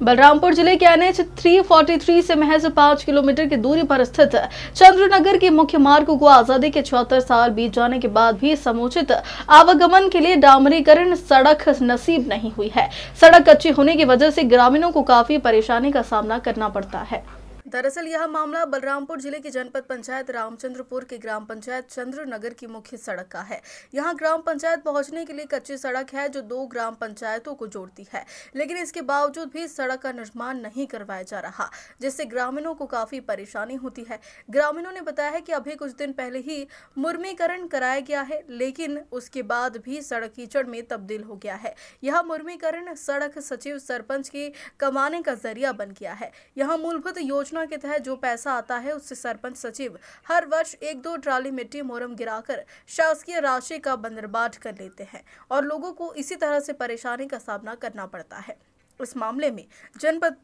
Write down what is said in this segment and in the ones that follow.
बलरामपुर ज़िले के एनएच 343 से महज पाँच किलोमीटर की दूरी पर स्थित चंद्रनगर के मुख्य मार्ग को आज़ादी के चौहत्तर साल बीत जाने के बाद भी समुचित आवागमन के लिए डामरीकरण सड़क नसीब नहीं हुई है। सड़क कच्ची होने की वजह से ग्रामीणों को काफ़ी परेशानी का सामना करना पड़ता है। दरअसल यह मामला बलरामपुर ज़िले की जनपद पंचायत रामचंद्रपुर के ग्राम पंचायत चंद्र नगर की मुख्य सड़क का है। यहाँ ग्राम पंचायत पहुँचने के लिए कच्ची सड़क है जो दो ग्राम पंचायतों को जोड़ती है, लेकिन इसके बावजूद भी सड़क का निर्माण नहीं करवाया जा रहा, जिससे ग्रामीणों को काफ़ी परेशानी होती है। ग्रामीणों ने बताया है कि अभी कुछ दिन पहले ही मुर्मीकरण कराया गया है, लेकिन उसके बाद भी सड़क कीचड़ में तब्दील हो गया है। यह मुर्मीकरण सड़क सचिव सरपंच की कमाने का ज़रिया बन गया है। यहाँ मूलभूत योजना योजना के तहत जो पैसा आता है उससे सरपंच सचिव हर वर्ष एक दो ट्राली मिट्टी मोरम गिराकर शासकीय राशि का बंदरबाट कर लेते हैं और लोगों को इसी तरह से परेशानी का सामना करना पड़ता है। इस मामले में जनपद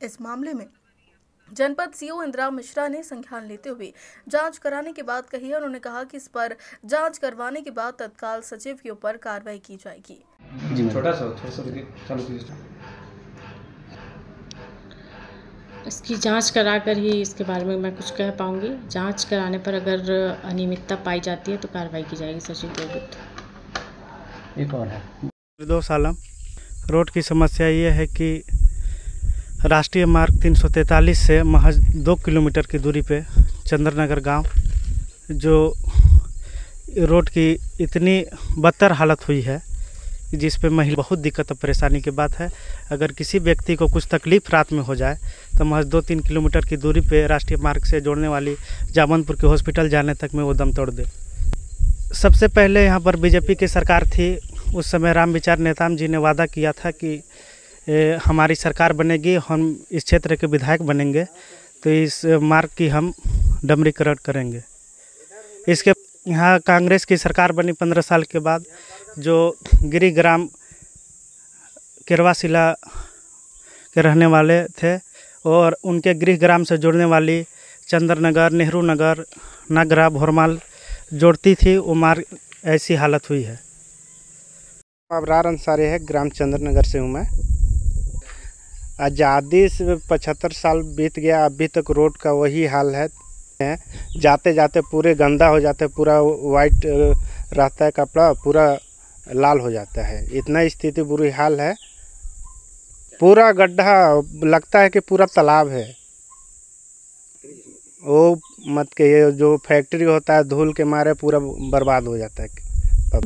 इस मामले में जनपद सीओ इंदिरा मिश्रा ने संज्ञान लेते हुए जाँच कराने के बाद कही है। उन्होंने कहा कि इस पर जाँच करवाने के बाद तत्काल सचिव के ऊपर कार्रवाई की जाएगी। जी छोटा सा थोड़ा सा। इसकी जाँच करा कर ही इसके बारे में मैं कुछ कह पाऊँगी। जाँच कराने पर अगर अनियमितता पाई जाती है तो कार्रवाई की जाएगी सचिव के विरुद्ध एक और है। दो सालम। रोड की समस्या ये है कि राष्ट्रीय मार्ग 343 से महज दो किलोमीटर की दूरी पे चंद्रनगर गाँव जो रोड की इतनी बदतर हालत हुई है जिस पे महिला बहुत दिक्कत और परेशानी की बात है। अगर किसी व्यक्ति को कुछ तकलीफ़ रात में हो जाए तो महज दो तीन किलोमीटर की दूरी पे राष्ट्रीय मार्ग से जोड़ने वाली जामनपुर के हॉस्पिटल जाने तक में वो दम तोड़ दे। सबसे पहले यहाँ पर बीजेपी की सरकार थी। उस समय राम विचार नेताम जी ने वादा किया था कि ए, हमारी सरकार बनेगी हम इस क्षेत्र के विधायक बनेंगे तो इस मार्ग की हम डमरीकरण करेंगे। इसके यहाँ कांग्रेस की सरकार बनी पंद्रह साल के बाद। जो गिरिग्राम किरवाशिला के रहने वाले थे और उनके गृह ग्राम से जुड़ने वाली चंद्रनगर, नेहरू नगर, नगरा, भोरमाल जोड़ती थी, वो मार्ग ऐसी हालत हुई है। अबरार अंसारी है, ग्राम चंद्रनगर से हूँ मैं। आज़ादी से पचहत्तर साल बीत गया, अभी तक रोड का वही हाल है। जाते जाते पूरे गंदा हो जाते, पूरा वाइट रहता है कपड़ा, पूरा लाल हो जाता है। इतना स्थिति बुरी हाल है। पूरा गड्ढा, लगता है कि पूरा तालाब है। वो मत के ये जो फैक्ट्री होता है, धूल के मारे पूरा बर्बाद हो जाता है।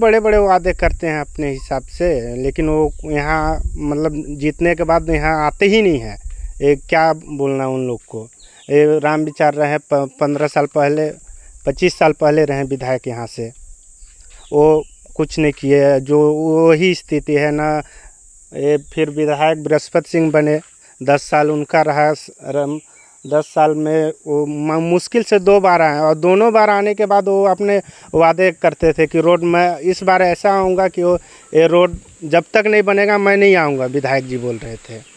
बड़े बड़े वादे करते हैं अपने हिसाब से, लेकिन वो यहाँ मतलब जीतने के बाद यहाँ आते ही नहीं है। ये क्या बोलना उन लोग को? ये राम विचार रहे पंद्रह साल पहले, पच्चीस साल पहले रहे विधायक यहाँ से। वो कुछ नहीं किए जो वही स्थिति है ना, ये फिर विधायक बृहस्पति सिंह बने। दस साल उनका रहा दस साल में वो मुश्किल से दो बार आए। और दोनों बार आने के बाद वो अपने वादे करते थे कि रोड मैं इस बार ऐसा आऊँगा कि वो, ये रोड जब तक नहीं बनेगा मैं नहीं आऊँगा, विधायक जी बोल रहे थे।